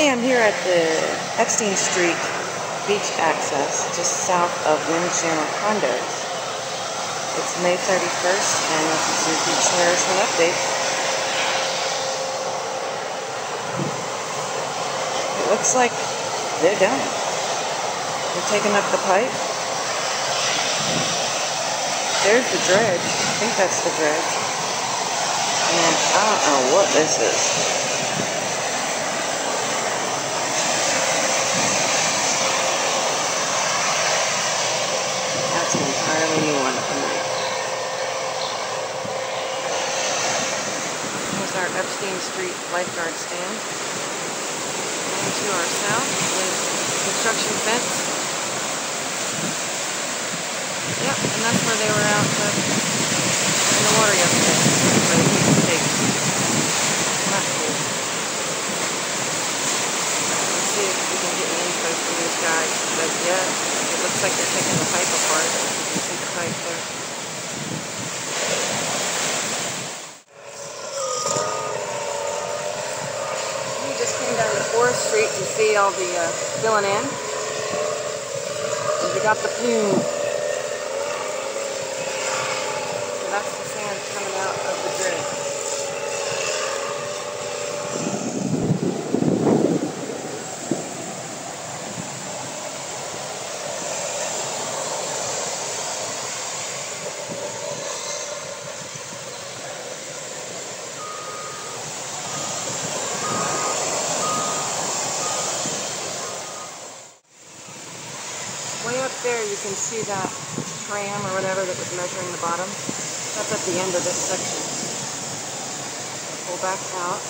Hey, I'm here at the Epstein Street beach access, just south of Windjammer Condos. It's May 31st, and this is your beach nourishment update. It looks like they're done. They're taking up the pipe. There's the dredge. I think that's the dredge. And I don't know what this is. That's an entirely new one. Here's our Epstein Street lifeguard stand. And to our south is construction fence. But yeah, it looks like they're taking the pipe apart. The pipe there. We just came down to Forrest Street to see all the uh, filling in. And we got the plume. So that's the sand coming out of the dredge. Way up there you can see that tram or whatever that was measuring the bottom. That's at the end of this section. Pull back out.